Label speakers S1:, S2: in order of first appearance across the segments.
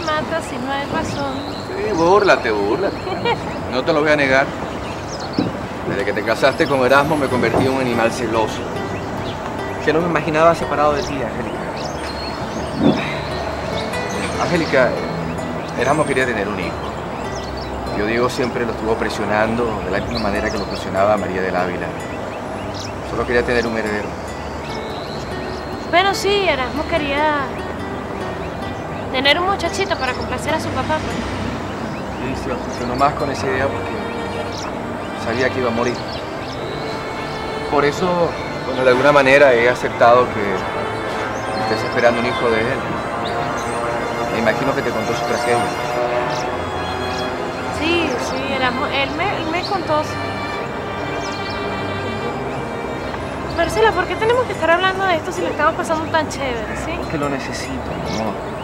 S1: me mata si no hay razón.
S2: Sí, búrlate, búrlate. No te lo voy a negar. Desde que te casaste con Erasmo me convertí en un animal celoso. Que no me imaginaba separado de ti, Angélica. Angélica, Erasmo quería tener un hijo. Yo Diego siempre lo estuvo presionando de la misma manera que lo presionaba a María del Ávila. Solo quería tener un heredero.
S1: Bueno, sí, Erasmo quería tener un muchachito para complacer a su papá. Pues.
S2: Sí, sí, nomás con esa idea porque sabía que iba a morir. Por eso, bueno, de alguna manera he aceptado que estés esperando un hijo de él. Me imagino que te contó su tragedia.
S1: Sí, sí, Erasmo, él me, él me contó. Marcela, ¿por qué tenemos que estar hablando de esto si lo estamos pasando tan chévere, sí?
S2: Porque lo necesito, amor.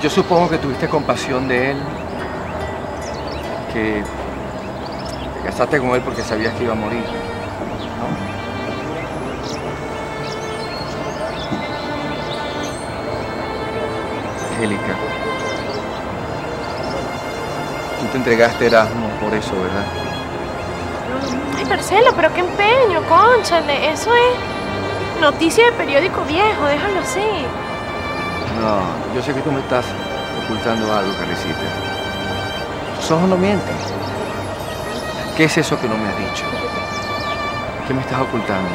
S2: Yo supongo que tuviste compasión de él, que te casaste con él porque sabías que iba a morir, ¿no? Angélica, tú te entregaste Erasmo por eso, ¿verdad?
S1: Ay, Marcelo, pero qué empeño, conchale. Eso es noticia de periódico viejo, déjalo así.
S2: No, yo sé que tú me estás ocultando algo, Carlecita. Tus ojos no mienten. ¿Qué es eso que no me has dicho? ¿Qué me estás ocultando?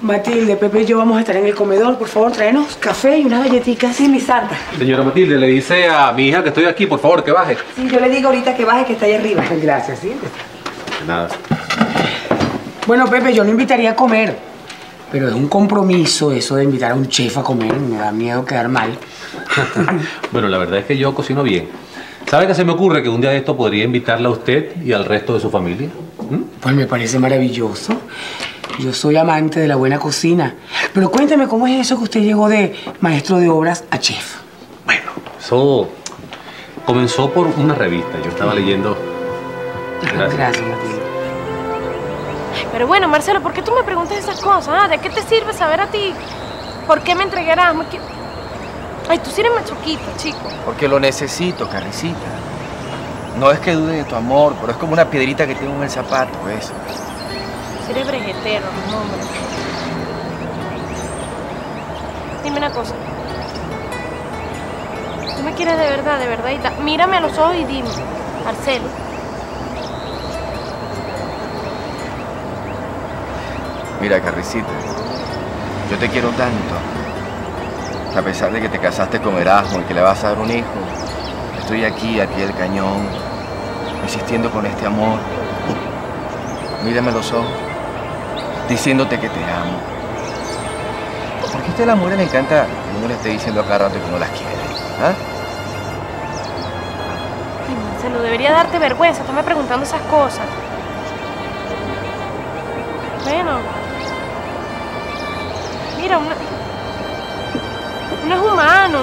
S3: Matilde, Pepe y yo vamos a estar en el comedor. Por favor, tráenos café y unas galletitas.
S4: Sí, mi santa.
S5: Señora Matilde, le dice a mi hija que estoy aquí, por favor, que baje.
S4: Sí, yo le digo ahorita que baje, que está ahí arriba.
S3: Gracias, ¿sí?
S5: De nada.
S3: Bueno, Pepe, yo lo invitaría a comer. Pero es un compromiso eso de invitar a un chef a comer. Me da miedo quedar mal.
S5: bueno, la verdad es que yo cocino bien. ¿Sabe qué se me ocurre? Que un día de esto podría invitarla a usted y al resto de su familia. ¿Mm?
S3: Pues me parece maravilloso. Yo soy amante de la buena cocina. Pero cuéntame, ¿cómo es eso que usted llegó de maestro de obras a chef?
S5: Bueno, eso comenzó por una revista. Yo estaba leyendo...
S3: Gracias, Gracias Matilde.
S1: Pero bueno, Marcelo, ¿por qué tú me preguntas esas cosas? ah? ¿De qué te sirve saber a ti? ¿Por qué me entregarás? ¿Qué- Ay, tú sí eres machuquito, chico.
S2: Porque lo necesito, Carlicita. No es que dude de tu amor, pero es como una piedrita que tengo en el zapato, eso.
S1: Si eres brejetero, no, hombre. Dime una cosa. ¿Tú me quieres de verdad, de verdad? Y Mírame a los ojos y dime, Marcelo.
S2: Mira, Carricita, yo te quiero tanto a pesar de que te casaste con Erasmo y que le vas a dar un hijo, estoy aquí pie del cañón, insistiendo con este amor. Mírame los ojos, diciéndote que te amo. Porque a usted a las mujeres le encanta que uno le esté diciendo a cada rato que no las quiere. ¿ah?
S1: Ay, Marcelo, debería darte vergüenza estarme preguntando esas cosas. Bueno.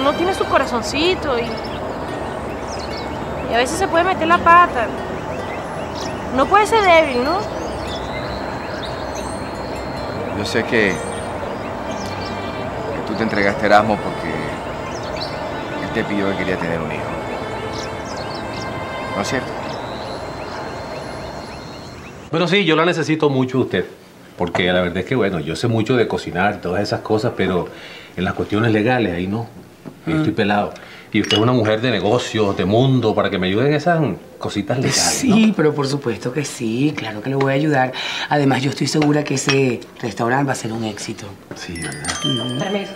S1: Es humano, no tiene su corazoncito y... Y a veces se puede meter la pata. No puede ser débil, ¿no?
S2: Yo sé que, que tú te entregaste a Erasmo porque él te pidió que quería tener un hijo. ¿No es cierto?
S5: Bueno, sí, yo la necesito mucho a usted. Porque la verdad es que, bueno, yo sé mucho de cocinar y todas esas cosas, pero en las cuestiones legales ahí no. Yo estoy pelado. Y usted es una mujer de negocios, de mundo, para que me ayuden en esas cositas legales.
S3: Sí, pero por supuesto que sí, claro que le voy a ayudar. Además, yo estoy segura que ese restaurante va a ser un éxito.
S5: ¿no? Sí, ¿verdad?
S4: Permiso.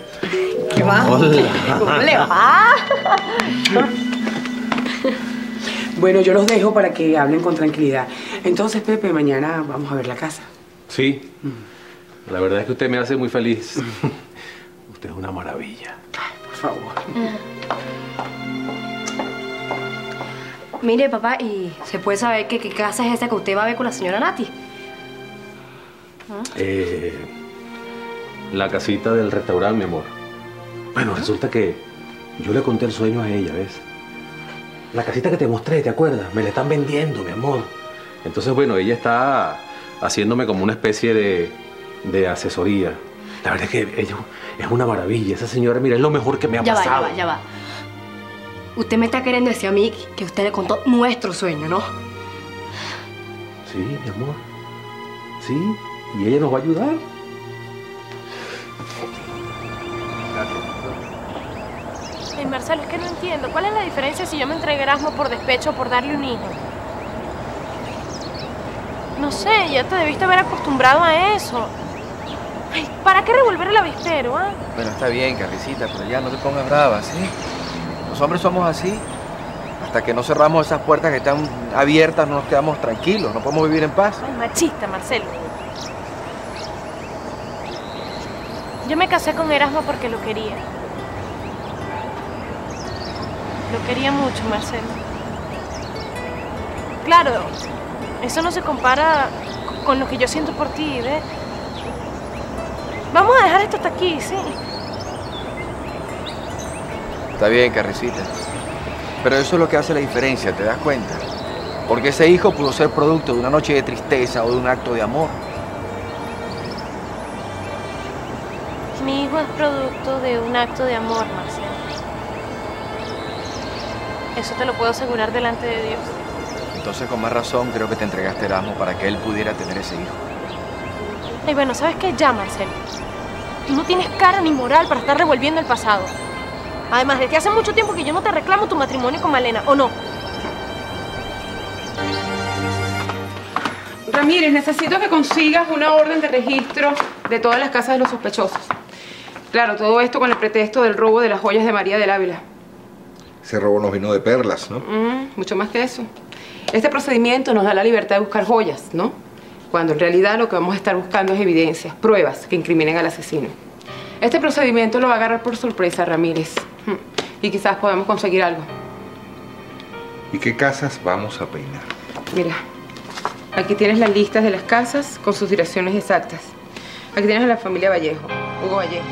S4: ¿Qué va? ¿Cómo le va?
S3: Bueno, yo los dejo para que hablen con tranquilidad. Entonces, Pepe, mañana vamos a ver la casa.
S5: Sí. La verdad es que usted me hace muy feliz. usted es una maravilla.
S3: Por favor.
S6: Mire, papá, ¿y se puede saber que, qué casa es esa que usted va a ver con la señora Nati?
S5: Eh, la casita del restaurante, mi amor. Bueno, resulta que yo le conté el sueño a ella, ¿ves? La casita que te mostré, ¿te acuerdas? Me la están vendiendo, mi amor. Entonces, bueno, ella está haciéndome como una especie de de asesoría. La verdad es que ella es una maravilla. Esa señora, mira, es lo mejor que me ha
S7: Ya va, ya
S5: pasado.
S7: va, ya va. Usted me está queriendo decir a mí que usted le contó nuestro sueño, ¿no?
S5: Sí, mi amor. Sí, y ella nos va a ayudar.
S1: Ay, Marcelo, es que no entiendo. ¿Cuál es la diferencia si yo me entregué a Erasmo por despecho o por darle un hijo? No sé, ya te debiste haber acostumbrado a eso. Ay, ¿para qué revolver el avispero, ah?
S2: Bueno, está bien, Carricita, pero ya no te pongas brava, ¿sí? Los hombres somos así. Hasta que no cerramos esas puertas que están abiertas, no nos quedamos tranquilos, no podemos vivir en paz.
S1: Ay, machista, Marcelo. Yo me casé con Erasmo porque lo quería. Lo quería mucho, Marcelo. Claro, eso no se compara con lo que yo siento por ti, ¿ves? Vamos a dejar esto hasta aquí, ¿sí?
S2: Está bien, Carricita. Pero eso es lo que hace la diferencia, ¿te das cuenta? Porque ese hijo pudo ser producto de una noche de tristeza o de un acto de amor.
S1: Mi hijo es producto de un acto de amor, Marcelo. Eso te lo puedo asegurar delante de Dios.
S2: Entonces, con más razón, creo que te entregaste a Erasmo para que él pudiera tener ese hijo.
S1: Y bueno, ¿sabes qué? Ya, Marcelo. Tú no tienes cara ni moral para estar revolviendo el pasado. Además, desde hace mucho tiempo que yo no te reclamo tu matrimonio con Malena, ¿o no?
S8: Ramírez, necesito que consigas una orden de registro de todas las casas de los sospechosos. Claro, todo esto con el pretexto del robo de las joyas de María del Ávila.
S9: Ese robo nos vino de perlas, ¿no?
S8: Mm, mucho más que eso. Este procedimiento nos da la libertad de buscar joyas, ¿no? Cuando en realidad lo que vamos a estar buscando es evidencias, pruebas que incriminen al asesino. Este procedimiento lo va a agarrar por sorpresa, Ramírez. Mm, Y quizás podamos conseguir algo.
S9: ¿Y qué casas vamos a peinar?
S8: Mira, aquí tienes las listas de las casas con sus direcciones exactas. Aquí tienes a la familia Vallejo, Hugo Vallejo.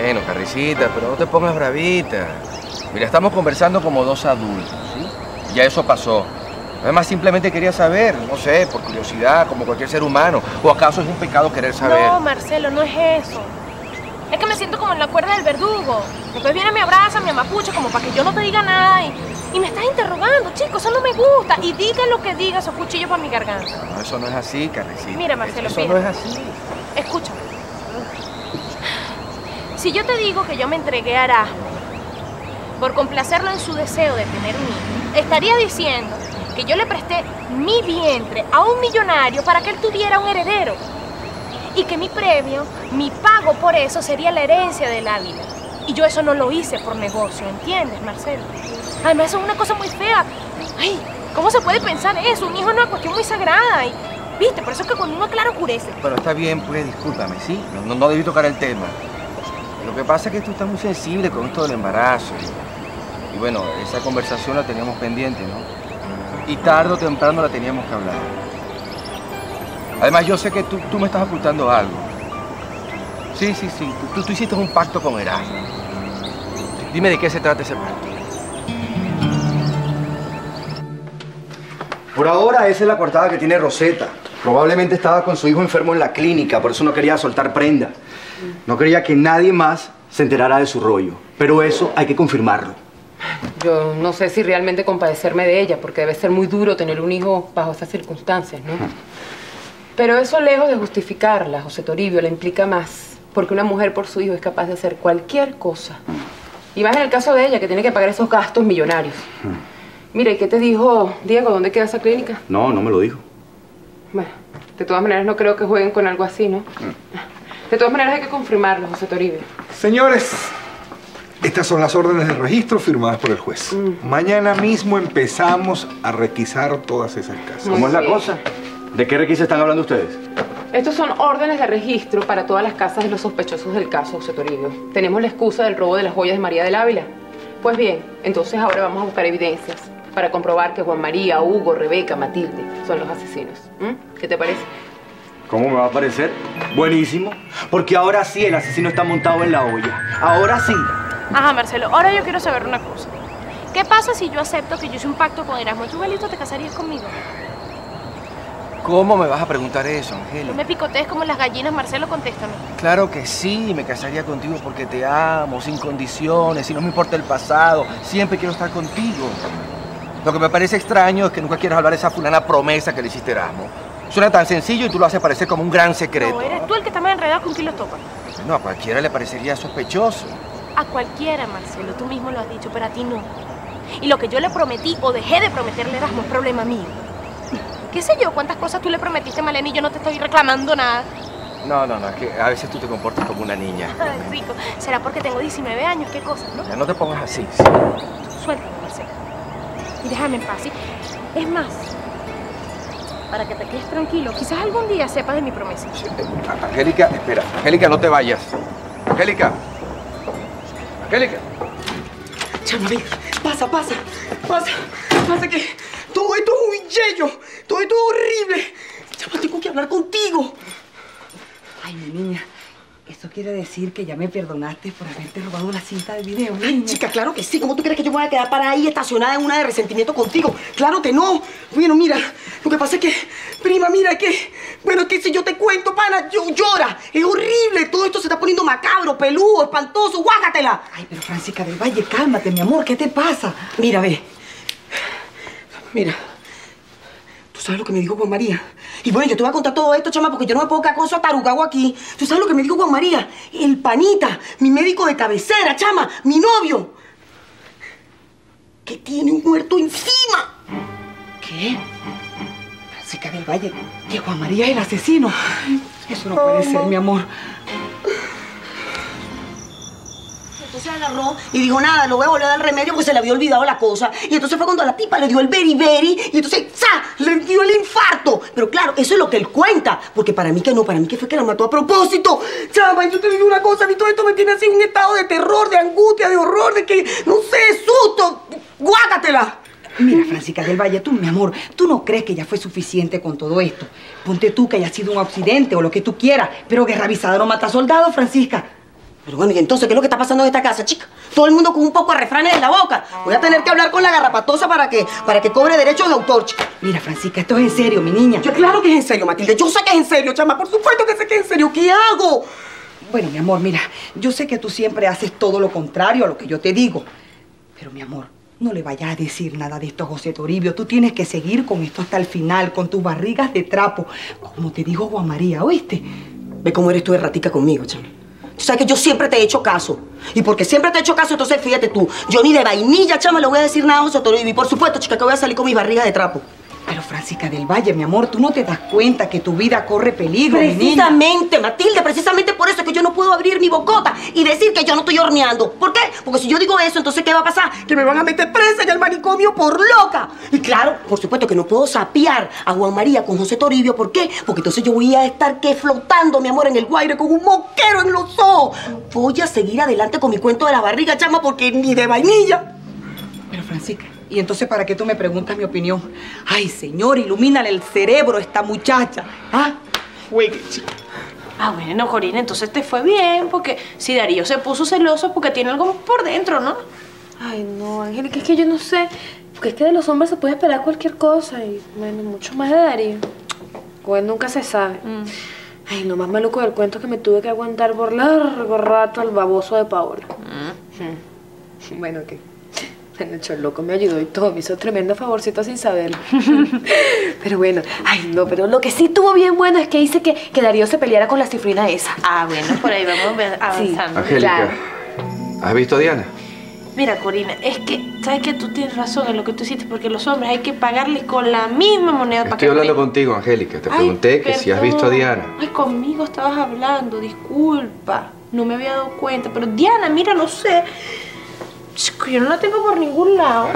S2: Bueno, Carricita, pero no te pongas bravita. Mira, estamos conversando como dos adultos, ¿sí? Ya eso pasó. Además, simplemente quería saber, no sé, por curiosidad, como cualquier ser humano. ¿O acaso es un pecado querer saber?
S1: No, Marcelo, no es eso. Es que me siento como en la cuerda del verdugo. Después viene, me abraza, me amapucha, como para que yo no te diga nada. Y, y me estás interrogando, chico, eso no me gusta. Y diga lo que digas, o cuchillo para mi garganta.
S2: No, eso no es así, Carricita.
S1: Mira, Marcelo,
S2: Eso no
S1: fíjate.
S2: es así.
S1: Escúchame. Si yo te digo que yo me entregué a Erasmo por complacerlo en su deseo de tener un hijo, estaría diciendo que yo le presté mi vientre a un millonario para que él tuviera un heredero. Y que mi premio, mi pago por eso sería la herencia del Ávila. Y yo eso no lo hice por negocio, ¿entiendes, Marcelo? Además, eso es una cosa muy fea. Ay, ¿cómo se puede pensar eso? Un hijo es una cuestión muy sagrada. Viste, por eso es que cuando uno claro oscurece.
S2: Pero está bien, pues discúlpame, ¿sí? No, no, no debí tocar el tema. Lo que pasa es que tú estás muy sensible con esto del embarazo. Y bueno, esa conversación la teníamos pendiente, ¿no? Y tarde o temprano la teníamos que hablar. Además, yo sé que tú, tú me estás ocultando algo. Sí, sí, sí. Tú, tú, hiciste un pacto con Erasmo. Dime de qué se trata ese pacto.
S10: Por ahora esa es la cortada que tiene Rosetta. Probablemente estaba con su hijo enfermo en la clínica, por eso no quería soltar prenda. No quería que nadie más se enterara de su rollo. Pero eso hay que confirmarlo.
S8: Yo no sé si realmente compadecerme de ella, porque debe ser muy duro tener un hijo bajo esas circunstancias, ¿no? Pero eso lejos de justificarla, José Toribio, la implica más, porque una mujer por su hijo es capaz de hacer cualquier cosa. Y más en el caso de ella, que tiene que pagar esos gastos millonarios. Mira, ¿y qué te dijo Diego? ¿Dónde queda esa clínica?
S10: No, no me lo dijo.
S8: Bueno, de todas maneras no creo que jueguen con algo así, ¿no? De todas maneras hay que confirmarlo, José Toribio.
S9: Señores, estas son las órdenes de registro firmadas por el juez. Mañana mismo empezamos a requisar todas esas casas.
S10: ¿Cómo es la cosa? ¿De qué requisa están hablando ustedes?
S8: Estos son órdenes de registro para todas las casas de los sospechosos del caso, José Toribio. Tenemos la excusa del robo de las joyas de María del Ávila. Pues bien, entonces ahora vamos a buscar evidencias para comprobar que Juan María, Hugo, Rebeca, Matilde son los asesinos. ¿Mm? ¿Qué te parece?
S10: ¿Cómo me va a parecer? Buenísimo. Porque ahora sí el asesino está montado en la olla. Ahora sí.
S1: Ajá, Marcelo, ahora yo quiero saber una cosa. ¿Qué pasa si yo acepto que yo hice un pacto con Erasmo? ¿Tú, Belito, te casarías conmigo?
S2: ¿Cómo me vas a preguntar eso,
S1: No
S2: Angélica?
S1: me picotees como las gallinas, Marcelo, contéstame.
S2: Claro que sí, me casaría contigo porque te amo, sin condiciones, y no me importa el pasado. Siempre quiero estar contigo. Lo que me parece extraño es que nunca quieras hablar de esa fulana promesa que le hiciste Erasmo. Suena tan sencillo y tú lo haces parecer como un gran secreto.
S1: No, eres tú el que está más enredado con kilos topa.
S2: No, a cualquiera le parecería sospechoso.
S1: A cualquiera, Marcelo, tú mismo lo has dicho, pero a ti no. Y lo que yo le prometí o dejé de prometerle Erasmo es problema mío. ¿Qué sé yo? ¿Cuántas cosas tú le prometiste, Malena, y yo no te estoy reclamando nada?
S2: No, no, no, es que a veces tú te comportas como una niña.
S1: Ay, rico. ¿Será porque tengo 19 años? ¿Qué cosas, no?
S2: Ya no te pongas así. sí.
S1: Suéltame, Marcelo. Y déjame en paz, ¿sí? Es más, para que te quedes tranquilo, quizás algún día sepas de mi promesa.
S2: A- Angélica, espera. Angélica, no te vayas. Angélica. Angélica.
S11: Chama, ven, pasa, pasa, pasa, pasa que todo esto es un yello, todo esto es horrible. Chama, tengo que hablar contigo. Ay, mi niña, eso quiere decir que ya me perdonaste por haberte robado la cinta de video, niña. Chica, claro que sí. ¿Cómo tú crees que yo me voy a quedar para ahí estacionada en una de resentimiento contigo? Claro que no. Bueno, mira, lo que pasa es que, prima, mira que, bueno, que si yo te cuento, pana, yo, llora. Es horrible. Todo esto se está poniendo macabro, peludo, espantoso. ¡Guágatela! Ay, pero Francisca del Valle, cálmate, mi amor. ¿Qué te pasa? Mira, ve. Mira. ¿Tú sabes lo que me dijo Juan María? Y bueno, yo te voy a contar todo esto, chama, porque yo no me puedo quedar con eso atarugado aquí. ¿Tú sabes lo que me dijo Juan María? El panita, mi médico de cabecera, chama, mi novio. Que tiene un muerto encima. ¿Qué? Francisca del Valle, que Juan María es el asesino. Eso no puede ser, mi amor. Entonces agarró y dijo, nada, lo voy a volver a dar remedio porque se le había olvidado la cosa. Y entonces fue cuando la tipa le dio el beriberi y entonces, ¡za! Le dio el infarto. Pero claro, eso es lo que él cuenta. Porque para mí que no, para mí que fue que la mató a propósito. Chama, yo te digo una cosa, a mí todo esto me tiene así en un estado de terror, de angustia, de horror, de que, no sé, susto. ¡Guácatela! Mira, Francisca del Valle, tú, mi amor, tú no crees que ya fue suficiente con todo esto. Ponte tú que haya sido un accidente o lo que tú quieras, pero guerra avisada no mata soldados, Francisca. Pero bueno, ¿y entonces qué es lo que está pasando en esta casa, chica? Todo el mundo con un poco de refranes en la boca. Voy a tener que hablar con la garrapatosa para que, para que cobre derechos de autor, chica. Mira, Francisca, esto es en serio, mi niña. Yo, claro que es en serio, Matilde. Yo sé que es en serio, chama. Por supuesto que sé que es en serio. ¿Qué hago? Bueno, mi amor, mira, yo sé que tú siempre haces todo lo contrario a lo que yo te digo. Pero, mi amor, no le vayas a decir nada de esto a José Toribio. Tú tienes que seguir con esto hasta el final, con tus barrigas de trapo. Como te dijo Juan María, ¿oíste? Ve cómo eres tú de ratica conmigo, chama. Tú sabes que yo siempre te he hecho caso. Y porque siempre te he hecho caso, entonces fíjate tú. Yo ni de vainilla, chama, le voy a decir nada a José Toribio. Y por supuesto, chica, que voy a salir con mis barrigas de trapo. Pero Francisca del Valle, mi amor, tú no te das cuenta que tu vida corre peligro, mi niña. Precisamente, Matilde, precisamente por eso es que yo no puedo abrir mi bocota y decir que yo no estoy horneando. ¿Por qué? Porque si yo digo eso, entonces ¿qué va a pasar? Que me van a meter presa en el manicomio por loca. Y claro, por supuesto que no puedo sapear a Juan María con José Toribio. ¿Por qué? Porque entonces yo voy a estar que flotando, mi amor, en el guaire con un moquero en los ojos. Voy a seguir adelante con mi cuento de la barriga, chama, porque ni de vainilla. Pero Francisca, ¿y entonces para qué tú me preguntas mi opinión? Ay, señor, ilumínale el cerebro a esta muchacha. ¿Ah? Juegue, chica.
S1: Ah, bueno, Corina, entonces te fue bien, porque si Darío se puso celoso porque tiene algo por dentro, ¿no?
S8: Ay, no, Angélica, es que yo no sé. Porque es que de los hombres se puede esperar cualquier cosa y, bueno, mucho más de Darío. Pues nunca se sabe. Ay, lo más maluco del cuento es que me tuve que aguantar por largo rato al baboso de Paola. Mm. Bueno, el hecho loco me ayudó y todo, me hizo tremendo favorcito sin saberlo. pero bueno, ay, no, pero lo que sí tuvo bien bueno es que hice que, que Darío se peleara con la cifrina esa.
S1: Ah, bueno, por ahí vamos avanzando.
S2: Angélica, ¿has visto a Diana?
S1: Mira, Corina, es que, ¿sabes que Tú tienes razón en lo que tú hiciste, porque los hombres hay que pagarles con la misma moneda para
S2: Estoy
S1: que
S2: hablando
S1: brillen.
S2: contigo, Angélica. Te
S1: Ay,
S2: pregunté que si has visto a. Diana.
S1: Ay, conmigo estabas hablando, disculpa. No me había dado cuenta. Pero Diana, mira, no sé. Chico, Yo no la tengo por ningún lado.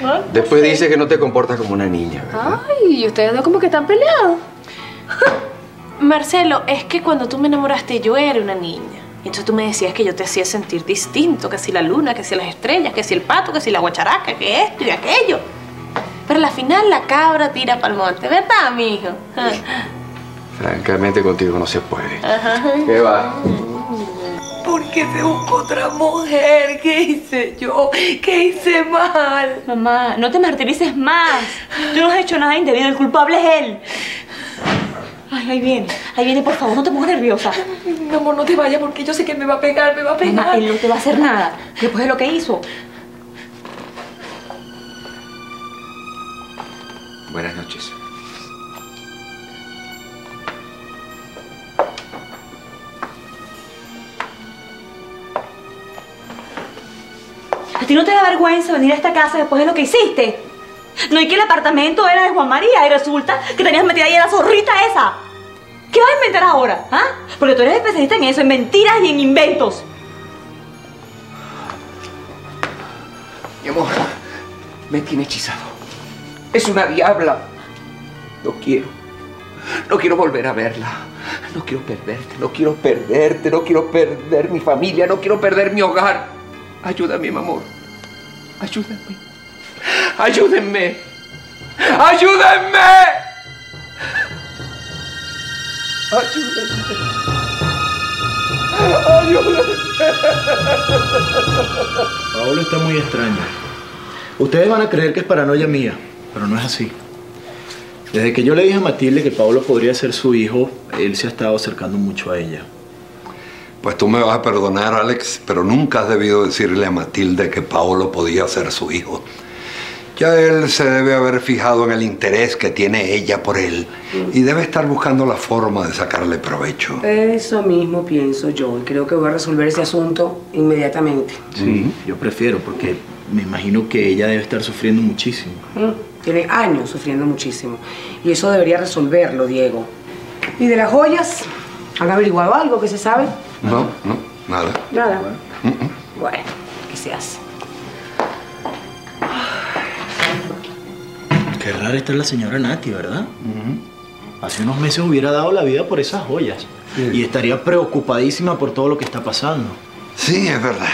S1: ¿No? No
S2: Después
S1: sé.
S2: dice que no te comportas como una niña, ¿verdad?
S8: Ay, y ustedes dos como que están peleados.
S1: Marcelo, es que cuando tú me enamoraste yo era una niña. Entonces tú me decías que yo te hacía sentir distinto, que si la luna, que si las estrellas, que si el pato, que si la guacharaca, que esto y aquello. Pero al final la cabra tira pa'l monte, ¿verdad, mijo? Ah.
S2: Francamente contigo no se puede.
S1: Ajá.
S2: ¿Qué va?
S11: Porque se buscó otra mujer. ¿Qué hice yo? ¿Qué hice mal?
S7: Mamá, no te martirices más. Tú no has hecho nada indebido, el culpable es él.
S11: Ay, ahí viene. Ahí viene, por favor, no te pongas nerviosa.
S12: Mi amor, no te vayas porque yo sé que me va a pegar, me va a
S11: Mamá,
S12: pegar.
S11: él no te va a hacer nada. Después de lo que hizo.
S13: Buenas noches.
S11: Ti no te da vergüenza venir a esta casa después de lo que hiciste? No, y que el apartamento era de Juan María y resulta que tenías metida ahí a la zorrita esa. ¿Qué vas a inventar ahora? ¿Ah? Porque tú eres especialista en eso, en mentiras y en inventos.
S13: Mi amor, me tiene hechizado. Es una diabla. No quiero. No quiero volver a verla. No quiero perderte, no quiero perderte, no quiero perder mi familia, no quiero perder mi hogar. Ayúdame, mi amor. Ayúdame. Ayúdenme. Ayúdenme.
S14: Paolo está muy extraño. Ustedes van a creer que es paranoia mía, pero no es así. Desde que yo le dije a Matilde que Paolo podría ser su hijo, él se ha estado acercando mucho a ella.
S15: Pues tú me vas a perdonar, Alex, pero nunca has debido decirle a Matilde que Paolo podía ser su hijo. Ya él se debe haber fijado en el interés que tiene ella por él y debe estar buscando la forma de sacarle provecho.
S8: Eso mismo pienso yo y creo que voy a resolver ese asunto inmediatamente.
S14: Sí, yo prefiero, porque me imagino que ella debe estar sufriendo muchísimo.
S8: Mm, Tiene años sufriendo muchísimo y eso debería resolverlo, Diego. ¿Y de las joyas? ¿Han averiguado algo que se sabe?
S15: No, no, nada.
S8: Nada. Bueno, ¿qué se hace?
S14: Qué rara está la señora Nati, ¿verdad? Hace unos meses hubiera dado la vida por esas joyas. Y estaría preocupadísima por todo lo que está pasando.
S15: Sí, es verdad.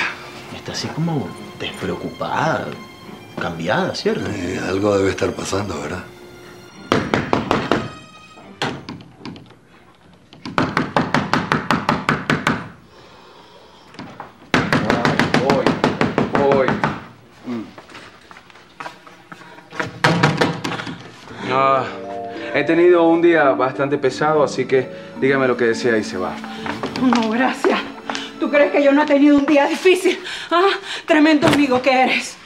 S14: Está así como despreocupada, cambiada, ¿cierto?
S15: Eh, algo debe estar pasando, ¿verdad?
S16: Tenido un día bastante pesado, así que dígame lo que desea y se va.
S17: No, gracias. ¿Tú crees que yo no he tenido un día difícil? Ah, tremendo amigo que eres.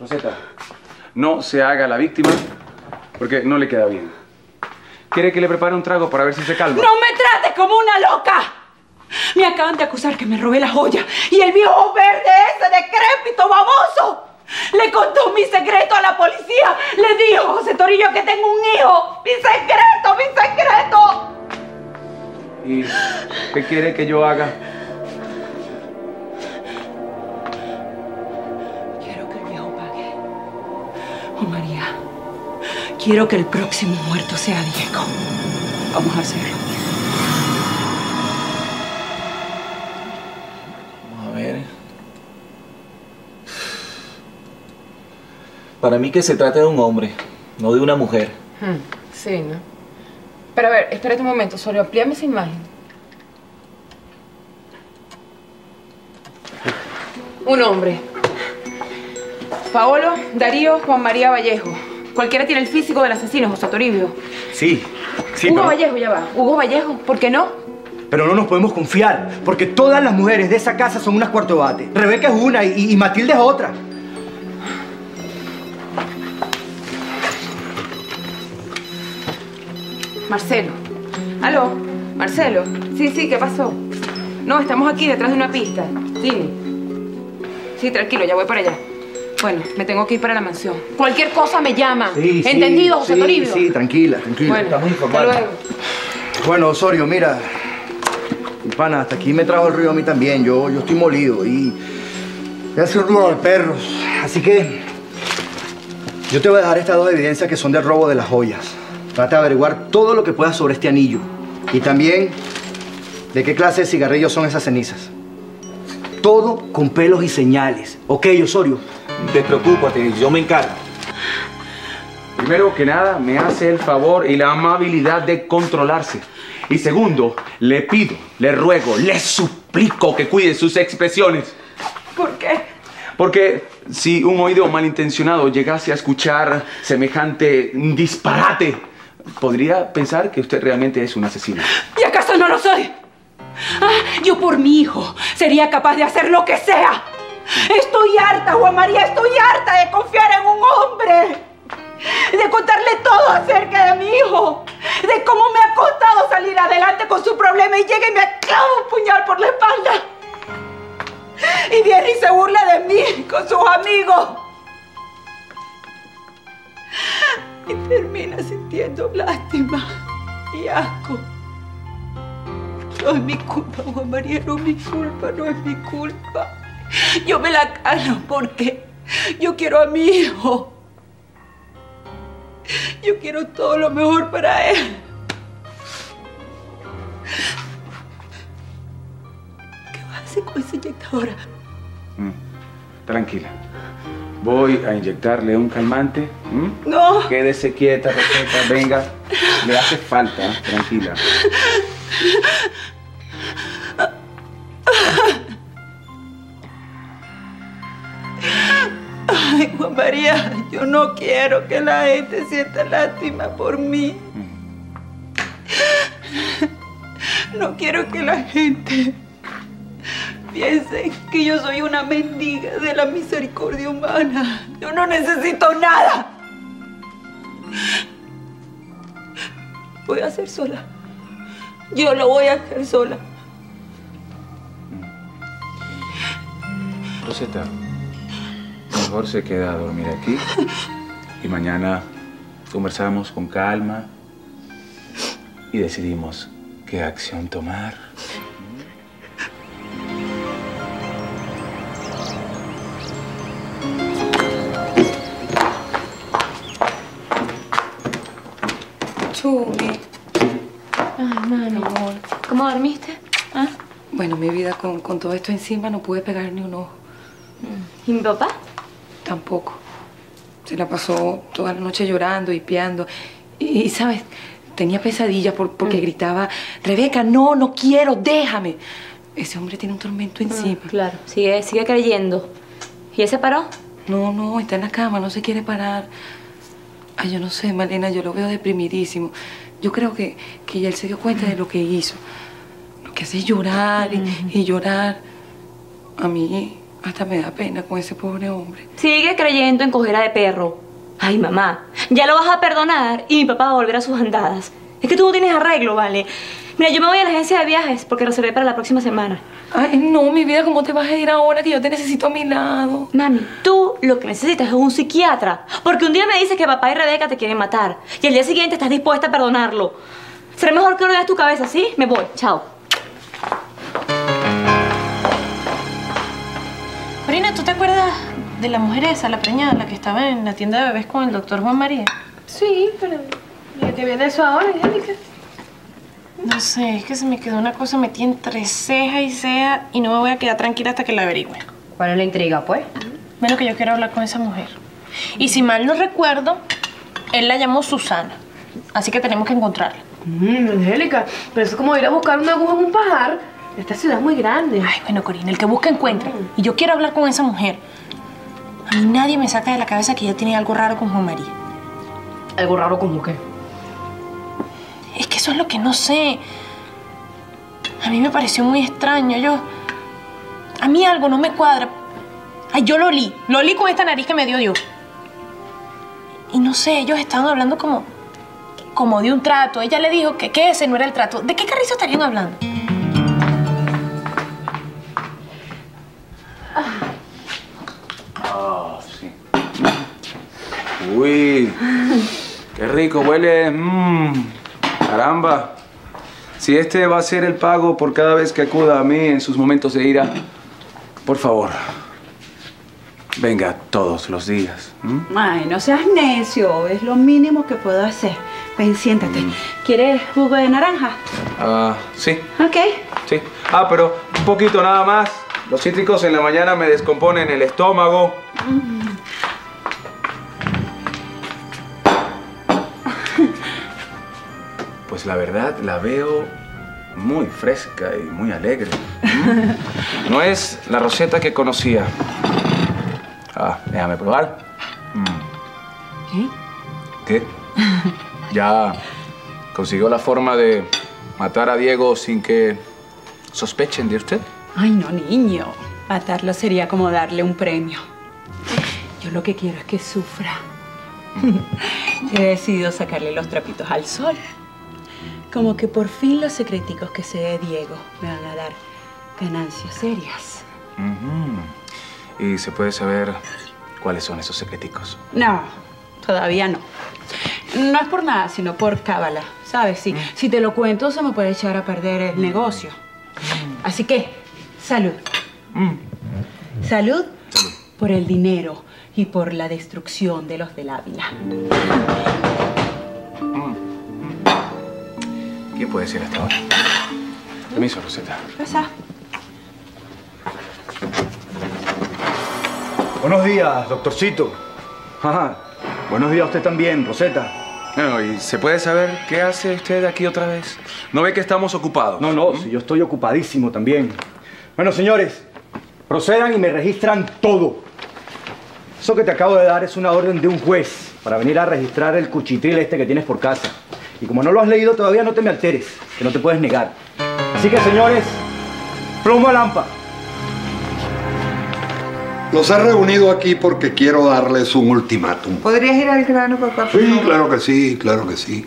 S16: Rosetta, no se haga la víctima porque no le queda bien. ¿Quiere que le prepare un trago para ver si se calma?
S17: ¡No me trates como una loca! Me acaban de acusar que me robé la joya y el viejo verde ese decrépito baboso le contó mi secreto a la policía. Le dijo José Torillo que tengo un hijo. ¡Mi secreto, mi secreto!
S16: ¿Y qué quiere que yo haga?
S17: Quiero que el viejo pague. Oh, María, quiero que el próximo muerto sea Diego. Vamos a hacerlo.
S14: Para mí que se trata de un hombre, no de una mujer.
S8: Hmm, Sí, ¿no? Pero a ver, espérate un momento, solo amplíame esa imagen. Un hombre. Paolo, Darío, Juan María Vallejo. Cualquiera tiene el físico del asesino, José Toribio.
S14: Sí, sí,
S8: Hugo
S14: pero,
S8: Vallejo, ya va. Hugo Vallejo, ¿por qué no?
S10: pero no nos podemos confiar, porque todas las mujeres de esa casa son unas cuarto bate. Rebeca es una y, y Matilde es otra.
S8: Marcelo. ¿Aló? Marcelo. Sí, sí, ¿qué pasó? No, estamos aquí detrás de una pista. Dime. Sí, tranquilo, ya voy para allá. Bueno, me tengo que ir para la mansión. Cualquier cosa me llama.
S10: Sí, sí,
S8: ¿Entendido, José
S10: sí,
S8: Toribio?
S10: Sí, tranquila, tranquila.
S8: Bueno,
S10: Estamos
S8: hasta luego.
S10: Bueno, Osorio, mira. mi Pana, hasta aquí me trajo el río a mí también. Yo, yo estoy molido y. Me hace un ruido de perros. Así que. Yo te voy a dejar estas dos evidencias que son del robo de las joyas. Trata de averiguar todo lo que puedas sobre este anillo. Y también de qué clase de cigarrillos son esas cenizas. Todo con pelos y señales. ¿Ok, Osorio?
S14: Despreocúpate, yo me encargo.
S16: Primero que nada, me hace el favor y la amabilidad de controlarse. Y segundo, le pido, le ruego, le suplico que cuide sus expresiones.
S17: ¿Por qué?
S16: Porque si un oído malintencionado llegase a escuchar semejante disparate, podría pensar que usted realmente es un asesino.
S17: ¿Y acaso no lo soy? Ah, yo por mi hijo sería capaz de hacer lo que sea. Estoy harta, Juan María, estoy harta de confiar en un hombre. De contarle todo acerca de mi hijo. De cómo me ha costado salir adelante con su problema y llega y me clava un puñal por la espalda. Y viene y se burla de mí con sus amigos. Y termina sintiendo lástima y asco. No es mi culpa, Juan María, no es mi culpa, no es mi culpa. Yo me la calo porque yo quiero a mi hijo. Yo quiero todo lo mejor para él. ¿Qué vas a hacer con esa inyectadora?
S16: Mm, Tranquila. Voy a inyectarle un calmante.
S17: No.
S16: Quédese quieta. Venga. Le hace falta. Tranquila.
S17: Ay, Juan María, yo no quiero que la gente sienta lástima por mí. No quiero que la gente piense que yo soy una mendiga de la misericordia humana. Yo no necesito nada. Voy a hacer sola. Yo lo voy a hacer sola.
S16: Roseta, mejor se queda a dormir aquí. Y mañana conversamos con calma y decidimos qué acción tomar.
S7: Ay, mami. ¿Cómo dormiste? ¿Ah?
S8: Bueno, mi vida, con, con todo esto encima no pude pegar ni un ojo.
S7: ¿Y mi papá?
S8: Tampoco. Se la pasó toda la noche llorando y piando. Y, y, ¿sabes? Tenía pesadillas por- porque gritaba, Rebeca, no, no quiero, déjame. Ese hombre tiene un tormento encima.
S7: claro, sigue, sigue creyendo. ¿Y él se paró?
S8: No, no, está en la cama, no se quiere parar. Ay, yo no sé, Malena, yo lo veo deprimidísimo. Yo creo que, que ya él se dio cuenta de lo que hizo. Lo que hace es llorar y, y llorar. A mí hasta me da pena con ese pobre hombre.
S7: Sigue creyendo en cojera de perro. Ay, mamá, ya lo vas a perdonar y mi papá va a volver a sus andadas. Es que tú no tienes arreglo, ¿vale? Mira, yo me voy a la agencia de viajes porque reservé para la próxima semana.
S8: Ay, no, mi vida, ¿cómo te vas a ir ahora que yo te necesito a mi lado?
S7: Mami, tú lo que necesitas es un psiquiatra. Porque un día me dices que papá y Rebeca te quieren matar. Y al día siguiente estás dispuesta a perdonarlo. Será mejor que ordenes tu cabeza, ¿sí? Me voy. Chao.
S1: Marina, ¿tú te acuerdas de la mujer esa, la preñada, la que estaba en la tienda de bebés con el doctor Juan María?
S12: Sí, pero ¿y a qué viene eso ahora, Angélica?
S1: No sé, es que se me quedó una cosa metida entre ceja y ceja y no me voy a quedar tranquila hasta que la averigüe.
S7: ¿Cuál es la intriga, pues?
S1: Bueno, que yo quiero hablar con esa mujer. Y si mal no recuerdo, él la llamó Susana. Así que tenemos que encontrarla.
S12: Mm, Angélica, pero eso es como ir a buscar una aguja en un pajar. Esta ciudad es muy grande.
S1: Ay, bueno, Corina, el que busca encuentra. Y yo quiero hablar con esa mujer. A mí nadie me saca de la cabeza que ella tiene algo raro con Juan María.
S12: ¿Algo raro como qué?
S1: Eso es lo que no sé. A mí me pareció muy extraño. Yo. A mí algo no me cuadra. Ay, yo lo olí. Lo olí con esta nariz que me dio Dios. Y no sé, ellos estaban hablando como. como de un trato. Ella le dijo que, que ese no era el trato. ¿De qué carrizo estarían hablando?
S16: Ah. Uy, qué rico huele. Mmm, caramba. Si este va a ser el pago por cada vez que acuda a mí en sus momentos de ira, por favor, venga todos los días. ¿m?
S17: Ay, no seas necio, es lo mínimo que puedo hacer. Ven, siéntate. ¿Quieres jugo de naranja?
S16: Ah, sí,
S17: Ok.
S16: sí. Ah, pero un poquito nada más. Los cítricos en la mañana me descomponen el estómago. Pues la verdad la veo muy fresca y muy alegre. ¿Mm? No es la Rosetta que conocía. Ah, déjame probar. Mm.
S8: ¿Qué?
S16: ¿Qué? Ya ¿Consiguió la forma de matar a Diego sin que sospechen de usted?
S17: Ay, no, niño. Matarlo sería como darle un premio. Yo lo que quiero es que sufra. He decidido sacarle los trapitos al sol. Como que por fin los secreticos que sé de Diego me van a dar ganancias serias.
S16: ¿Y se puede saber cuáles son esos secreticos?
S17: No, todavía no. No es por nada, sino por cábala, ¿sabes? Si, si te lo cuento, se me puede echar a perder el negocio. Así que, salud. Salud por el dinero y por la destrucción de los del Ávila.
S16: ¿Quién puede ser hasta ahora? Permiso, Rosetta.
S17: Pasa.
S10: Buenos días, doctorcito. Ajá. Buenos días a usted también, Rosetta.
S16: Bueno, ¿y se puede saber qué hace usted aquí otra vez? ¿No ve que estamos ocupados?
S10: No, no, si yo estoy ocupadísimo también. Bueno, señores, procedan y me registran todo. Eso que te acabo de dar es una orden de un juez para venir a registrar el cuchitril este que tienes por casa. Y como no lo has leído todavía, no te me alteres, que no te puedes negar. Así que, señores, plomo a lámpara.
S15: Los he reunido aquí porque quiero darles un ultimátum.
S18: ¿Podrías ir al grano, papá?
S15: Sí, claro que sí, claro que sí.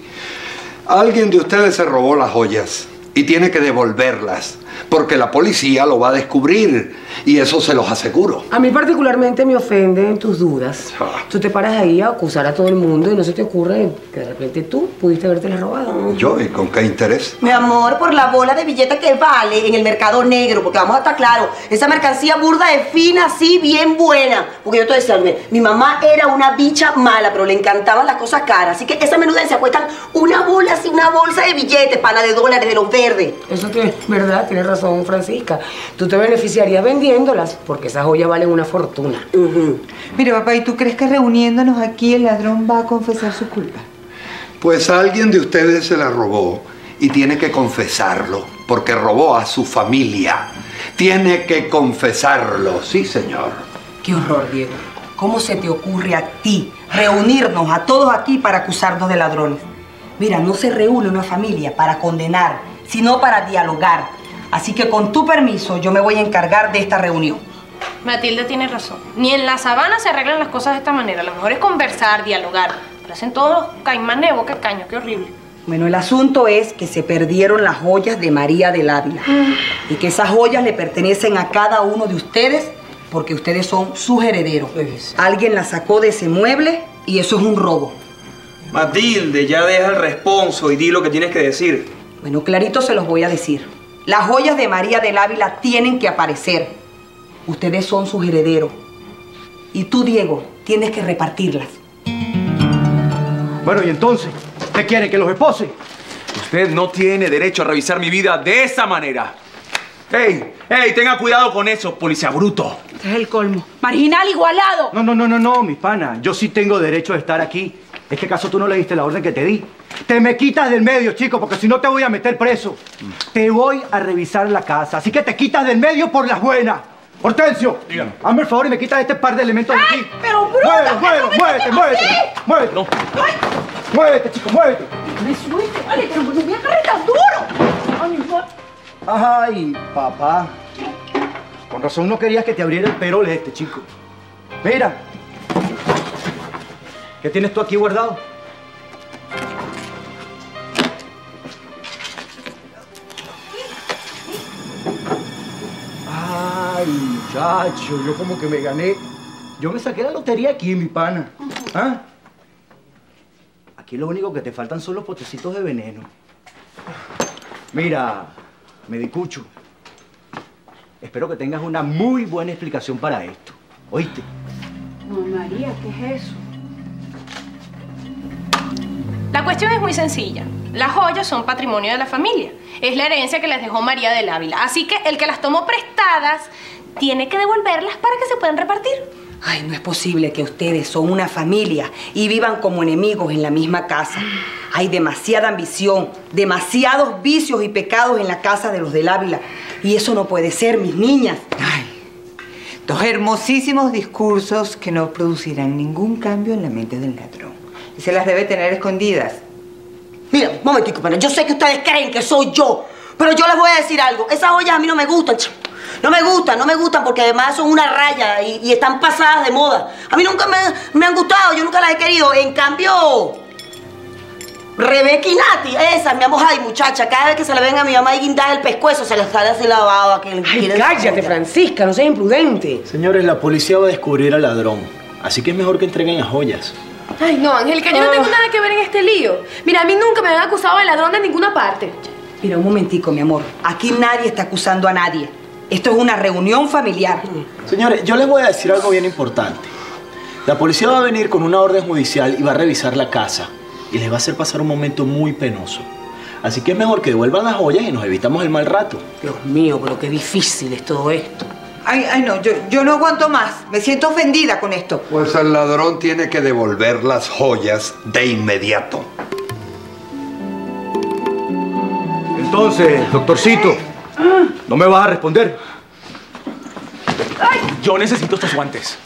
S15: Alguien de ustedes se robó las joyas y tiene que devolverlas porque la policía lo va a descubrir y eso se los aseguro.
S11: A mí particularmente me ofenden tus dudas. Tú te paras ahí a acusar a todo el mundo y no se te ocurre que de repente tú pudiste haberte robado.
S15: ¿Yo? ¿Y con qué interés?
S11: Mi amor, por la bola de billete que vale en el mercado negro, porque vamos a estar claros, esa mercancía burda es fina, así, bien buena. Porque yo te decía, mi mamá era una bicha mala, pero le encantaban las cosas caras. Así que esa menudencia cuestan una bola así, una bolsa de billetes, pana de dólares, de los verdes. Eso es verdad, tienes razón, Francisca. Tú te beneficiarías vendiéndolas, porque esas joyas valen una fortuna.
S18: Mira, papá, ¿y tú crees que reuniéndonos aquí el ladrón va a confesar su culpa?
S15: Pues alguien de ustedes se la robó y tiene que confesarlo, porque robó a su familia. Tiene que confesarlo, sí, señor.
S11: Qué horror, Diego. ¿Cómo se te ocurre a ti reunirnos a todos aquí para acusarnos de ladrones? Mira, no se reúne una familia para condenar, sino para dialogar. Así que con tu permiso yo me voy a encargar de esta reunión.
S1: Matilde tiene razón. Ni en la sabana se arreglan las cosas de esta manera. Lo mejor es conversar, dialogar. Pero hacen todos caimanes de boca de caño. Qué horrible.
S11: Bueno, el asunto es que se perdieron las joyas de María del Ávila. Y que esas joyas le pertenecen a cada uno de ustedes porque ustedes son sus herederos. Alguien las sacó de ese mueble y eso es un robo.
S19: Matilde, ya deja el responso y di lo que tienes que decir.
S11: Bueno, clarito se los voy a decir. Las joyas de María del Ávila tienen que aparecer. Ustedes son sus herederos. Y tú, Diego, tienes que repartirlas.
S10: Bueno, y entonces, ¿qué quiere? ¿Que los espose?
S16: Usted no tiene derecho a revisar mi vida de esa manera. ¡Ey! ¡Ey! Tenga cuidado con eso, policía bruto.
S17: Este es el colmo. Marginal igualado.
S10: No, no, no, no, no, mis panas. Yo sí tengo derecho a estar aquí. ¿Es que acaso tú no le diste la orden que te di? Te me quitas del medio, chico, porque si no te voy a meter preso. Te voy a revisar la casa, así que te quitas del medio por las buenas. Hortensio, hazme el favor y me quitas este par de elementos de aquí.
S17: pero bruta,
S10: Muévete,
S17: no
S10: muévete,
S17: toques
S10: muévete,
S17: así.
S10: muévete. Muévete, chico, muévete.
S17: Me suelte, vale, pero no me agarre tan duro. Ay, no.
S10: Ay, papá. Con razón no querías que te abriera el perole este, chico. Mira. ¿Qué tienes tú aquí guardado? Ay, muchacho, yo como que me gané. Yo me saqué la lotería aquí, mi pana. ¿Ah? Aquí lo único que te faltan son los potecitos de veneno. Mira, Medicucho, espero que tengas una muy buena explicación para esto. ¿Oíste?
S17: No, María, ¿qué es eso?
S1: La cuestión es muy sencilla. Las joyas son patrimonio de la familia. Es la herencia que les dejó María del Ávila. Así que el que las tomó prestadas tiene que devolverlas para que se puedan repartir.
S11: Ay, no es posible que ustedes son una familia y vivan como enemigos en la misma casa. Hay demasiada ambición, demasiados vicios y pecados en la casa de los del Ávila. Y eso no puede ser, mis niñas.
S18: Dos hermosísimos discursos que no producirán ningún cambio en la mente del ladrón. Y se las debe tener escondidas.
S11: Mira, un momentico, pana. Yo sé que ustedes creen que soy yo, pero yo les voy a decir algo. Esas joyas a mí no me gustan, No me gustan, no me gustan porque además son una raya y, y están pasadas de moda. A mí nunca me, me han gustado, yo nunca las he querido. En cambio, Rebeca y Nati, esa, mi amor, ay muchacha, cada vez que se le ven a mi mamá y guindar el pescuezo, se le sale así la baba. Que
S8: Ay, cállate, Francisca, no seas imprudente.
S14: Señores, la policía va a descubrir al ladrón. Así que es mejor que entreguen las joyas.
S12: Ay, no, Angélica, yo no tengo nada que ver en este lío. Mira, a mí nunca me han acusado de ladrón de ninguna parte.
S18: Mira, un momentico, mi amor. Aquí nadie está acusando a nadie. Esto es una reunión familiar.
S14: Señores, yo les voy a decir algo bien importante. La policía va a venir con una orden judicial y va a revisar la casa. Y les va a hacer pasar un momento muy penoso. Así que es mejor que devuelvan las joyas y nos evitamos el mal rato.
S11: Dios mío, pero qué difícil es todo esto.
S18: Ay, ay, no, yo, yo no aguanto más. Me siento ofendida con esto.
S15: Pues el ladrón tiene que devolver las joyas de inmediato.
S10: Entonces, doctorcito, ¿no me vas a responder?
S16: Yo necesito estos guantes.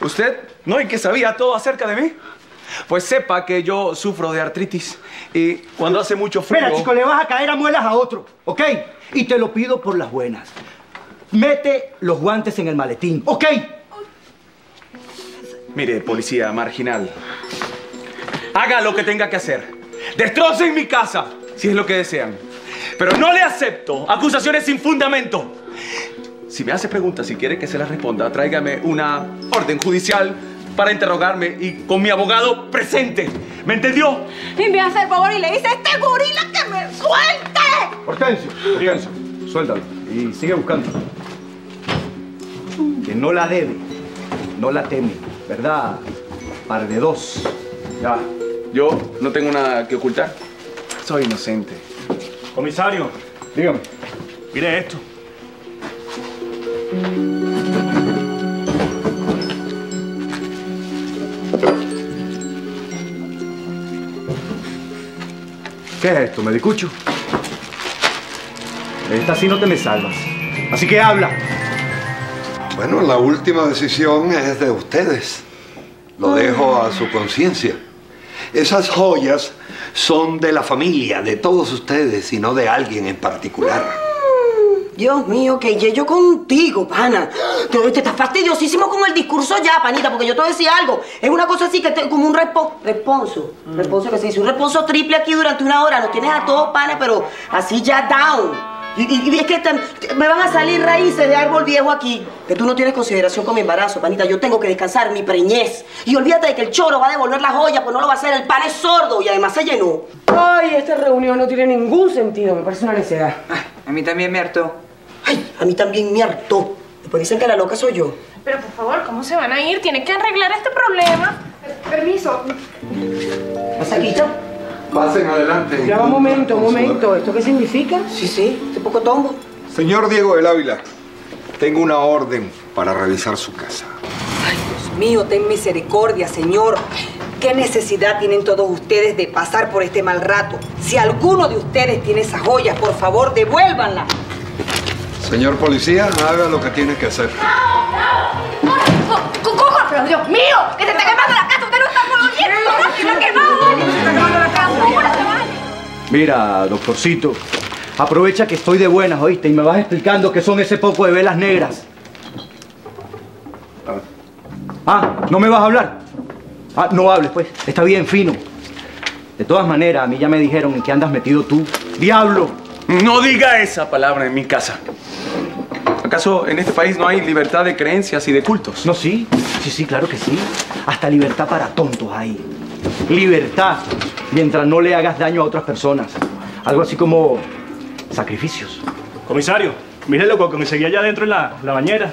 S16: ¿Usted no y que sabía todo acerca de mí? Pues sepa que yo sufro de artritis y cuando hace mucho frío...
S10: Mira, chico, le vas a caer a muelas a otro, ¿ok? Y te lo pido por las buenas. Mete los guantes en el maletín, ¿ok?
S16: Mire, policía marginal. Haga lo que tenga que hacer. Destrocen mi casa, si es lo que desean. Pero no le acepto acusaciones sin fundamento. Si me hace preguntas, si quiere que se las responda, tráigame una orden judicial para interrogarme y con mi abogado presente. ¿Me entendió?
S17: Y me hace el favor y le dice a este gorila que me suelte.
S10: Hortensio, Hortensio, suéltalo y sigue buscando. Que no la debe, no la teme, ¿verdad? Par de dos.
S16: Ya, yo no tengo nada que ocultar. Soy inocente.
S20: Comisario.
S10: Dígame.
S20: Mire esto.
S10: ¿Qué es esto, Esta sí no te me salvas. Así que habla.
S15: Bueno, la última decisión es de ustedes. Lo dejo a su conciencia. Esas joyas son de la familia, de todos ustedes y no de alguien en particular.
S11: Dios mío, que yo contigo, pana. Te, te estás fastidiosísimo con el discurso ya, panita, porque yo te voy a decir algo. Es una cosa así que te, como un respo, responso. Responso que se dice, un responso triple aquí durante una hora. Nos tienes a todos, pana, pero así ya down. Y, y- y es que me van a salir raíces de árbol viejo aquí. Que tú no tienes consideración con mi embarazo, panita. Yo tengo que descansar mi preñez. Y olvídate de que el choro va a devolver la joya, pues no lo va a hacer. El pan es sordo y además se llenó.
S8: Ay, esta reunión no tiene ningún sentido, me parece una necedad.
S18: A mí también me hartó.
S11: Ay, a mí también me hartó. Después dicen que la loca soy yo.
S1: Pero por favor, ¿cómo se van a ir? Tienen que arreglar este problema.
S12: Permiso.
S11: ¿Pasaquita?
S15: Pasen adelante.
S8: Ya va un momento, un momento. ¿Esto qué significa?
S11: Sí, sí, este poco tombo.
S9: Señor Diego del Ávila, tengo una orden para revisar su casa.
S18: Dios mío, ten misericordia, Señor. ¿Qué necesidad tienen todos ustedes de pasar por este mal rato? Si alguno de ustedes tiene esas joyas, por favor, devuélvanla.
S15: Señor policía, haga lo que tiene que hacer.
S17: ¡Coco! ¡Pero Dios mío! ¡Que se está quemando la casa! ¡Usted no está por oyendo! ¡Que está
S10: Mira, doctorcito, aprovecha que estoy de buenas, ¿oíste? Y me vas explicando qué son ese poco de velas negras. Ah, ¿no me vas a hablar? Ah, no hables, pues. Está bien, fino. De todas maneras, a mí ya me dijeron en qué andas metido tú. ¡Diablo!
S16: No diga esa palabra en mi casa. ¿Acaso en este país no hay libertad de creencias y de cultos?
S10: No, sí. Sí, sí, claro que sí. Hasta libertad para tontos hay. Libertad mientras no le hagas daño a otras personas. Algo así como sacrificios.
S20: Comisario, mire lo que me seguía allá adentro en la, la bañera.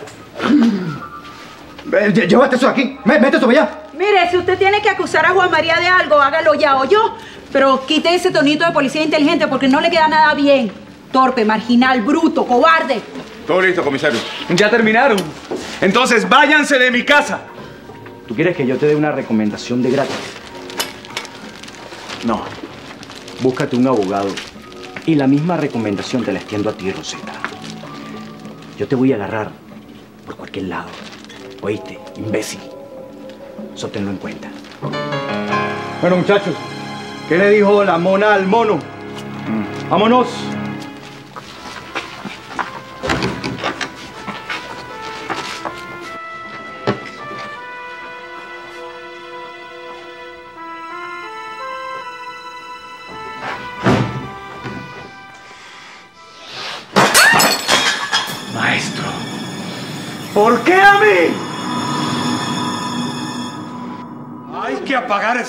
S10: Llévate eso aquí. Mete eso allá.
S17: Mire, si usted tiene que acusar a Juan María de algo, hágalo ya o yo. Pero quite ese tonito de policía inteligente porque no le queda nada bien. Torpe, marginal, bruto, cobarde.
S16: Todo listo, comisario. Ya terminaron. Entonces váyanse de mi casa.
S10: ¿Tú quieres que yo te dé una recomendación de gratis? No. Búscate un abogado. Y la misma recomendación te la extiendo a ti, Rosetta. Yo te voy a agarrar por cualquier lado. ¿Oíste? Imbécil. Eso tenlo en cuenta. Bueno, muchachos,
S19: ¿Qué le dijo la mona al mono? Vámonos.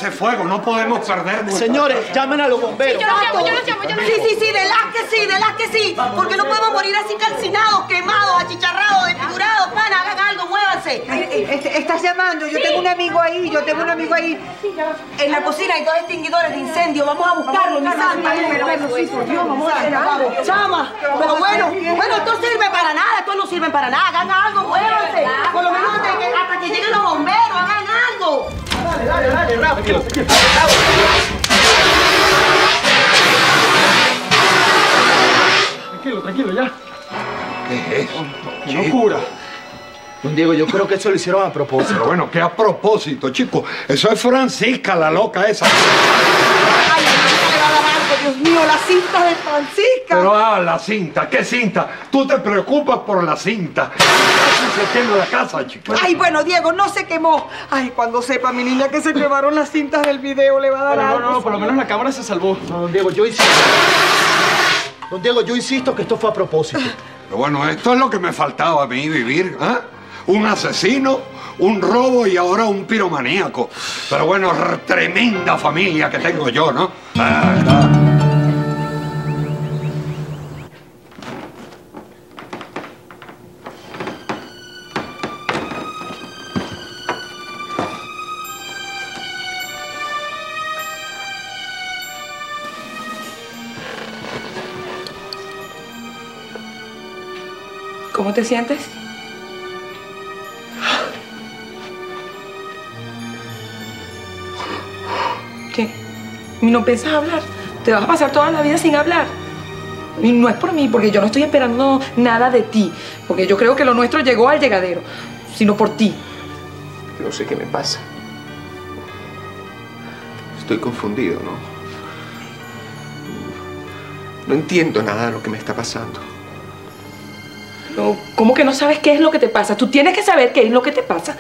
S15: Ese fuego, no podemos perder.
S10: Señores, llamen a los bomberos.
S11: Yo los llamo, yo los llamo, yo los llamo. Sí, sí, sí, de las que sí, de las que sí. Porque no podemos morir así calcinados, quemados, achicharrados, desfigurados. Pana, hagan algo, muévanse.
S18: Este, estás llamando, yo tengo un amigo ahí, yo tengo un amigo ahí.
S11: En la cocina hay dos extinguidores de incendio. Vamos a buscarlo, mi santa. Chama. Pero bueno, bueno, esto sirve para nada, esto no sirve para nada. Hagan algo, muévanse. Por lo menos hasta que, hasta que lleguen los bomberos, hagan algo.
S19: Dale, dale, dale, rápido. Tranquilo, tranquilo, ya.
S15: ¿Qué es eso?
S19: Qué locura.
S10: Don Diego, yo creo que eso lo hicieron a propósito.
S15: Pero bueno, ¿qué a propósito, chico? Eso es Francisca, la loca esa.
S18: Ay, algo, Dios mío, la cinta de Francisca.
S15: Pero ah, la cinta, ¿qué cinta? Tú te preocupas por la cinta. Casi se quema la casa, chico.
S18: Ay, bueno, Diego, no se quemó. Ay, cuando sepa mi niña que se quemaron las cintas del video, le va a dar
S19: Pero no,
S18: algo.
S19: no, por lo menos la cámara se salvó.
S10: No, don Diego, yo insisto. Don Diego, yo insisto que esto fue a propósito.
S15: Pero bueno, esto es lo que me faltaba a mí vivir, ¿ah? Un asesino, un robo y ahora un piromaníaco. Pero bueno, tremenda familia que tengo yo, ¿no? Ah.
S21: ¿Cómo te sientes? ¿No piensas hablar? ¿Te vas a pasar toda la vida sin hablar? Y no es por mí, porque yo no estoy esperando nada de ti, porque yo creo que lo nuestro llegó al llegadero, sino por ti.
S13: No sé qué me pasa. Estoy confundido, ¿no? No entiendo nada de lo que me está pasando.
S21: No, ¿Cómo que no sabes qué es lo que te pasa? Tú tienes que saber qué es lo que te pasa.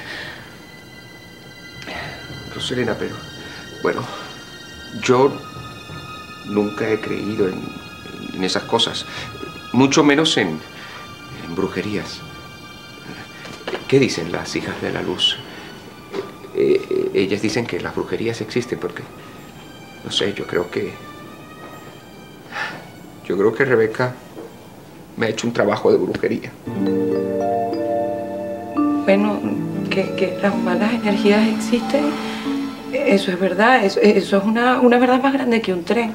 S13: Roselena, pero bueno, yo nunca he creído en, en esas cosas, mucho menos en, en brujerías. ¿Qué dicen las hijas de la luz? Eh, eh, ellas dicen que las brujerías existen porque, no sé, yo creo que... Yo creo que Rebeca me ha hecho un trabajo de brujería.
S21: Bueno, que, que las malas energías existen, eso es verdad, eso, es una, una verdad más grande que un tren.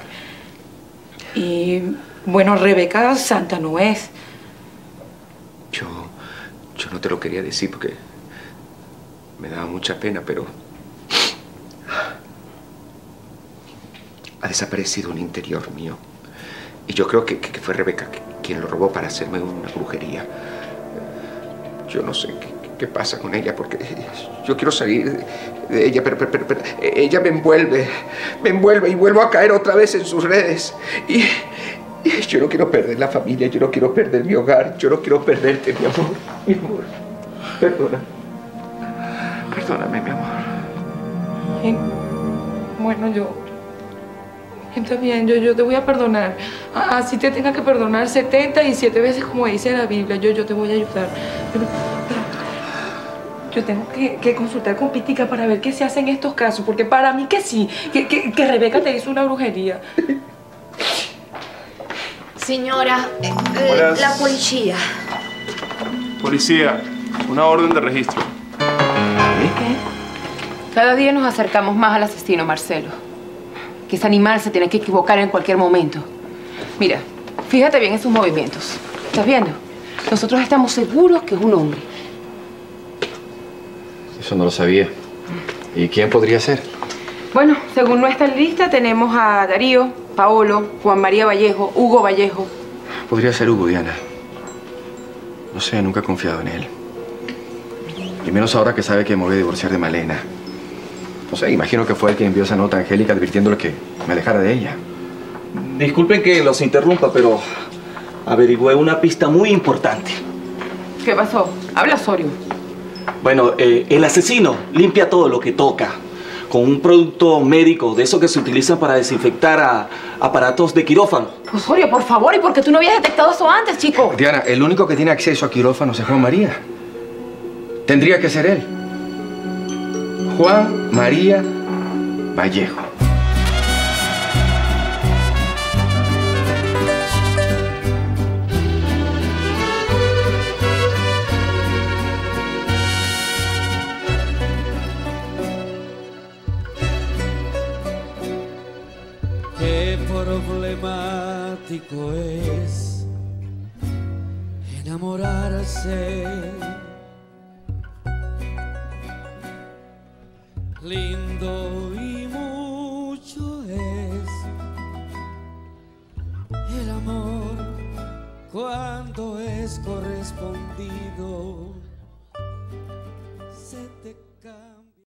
S21: Y bueno, Rebeca santa no es.
S13: Yo, yo no te lo quería decir porque me daba mucha pena, pero ha desaparecido un interior mío. Y yo creo que, que fue Rebeca quien lo robó para hacerme una brujería. Yo no sé qué, qué pasa con ella porque yo quiero salir de, ella, pero, pero- pero- pero ella me envuelve, me envuelve y vuelvo a caer otra vez en sus redes. Y, yo no quiero perder la familia, yo no quiero perder mi hogar, yo no quiero perderte, mi amor. Mi amor, perdona. Perdóname, mi amor.
S21: Bueno, yo... Está bien, yo, yo te voy a perdonar. Así te tenga que perdonar 77 veces como dice la Biblia, yo, yo te voy a ayudar. Pero yo tengo que, que consultar con Pitica para ver qué se hace en estos casos, porque para mí que sí, que, que, que Rebeca te hizo una brujería.
S12: Señora, eh, eh, la policía.
S16: Policía, una orden de registro.
S8: Cada día nos acercamos más al asesino, Marcelo. Que ese animal se tiene que equivocar en cualquier momento. Mira, fíjate bien en sus movimientos. ¿Estás viendo? Nosotros estamos seguros que es un hombre.
S2: Eso no lo sabía. ¿Y quién podría ser?
S8: Bueno, según nuestra lista tenemos a Darío, Paolo, Juan María Vallejo, Hugo Vallejo.
S2: Podría ser Hugo, Diana. No sé, nunca he confiado en él. Y menos ahora que sabe que me voy a divorciar de Malena. No sé, imagino que fue el que envió esa nota a Angélica advirtiéndole que me alejara de ella.
S16: Disculpen que los interrumpa, pero averigüé una pista muy importante.
S8: ¿Qué pasó? Habla Osorio.
S16: Bueno, eh, el asesino limpia todo lo que toca con un producto médico de esos que se utilizan para desinfectar a aparatos de quirófano.
S8: Osorio, por favor, ¿y por qué tú no habías detectado eso antes, chico?
S2: Diana, el único que tiene acceso a quirófanos es Juan María. Tendría que ser él. Juan María Vallejo.
S22: Problemático es enamorarse. Lindo y mucho es el amor cuando es correspondido.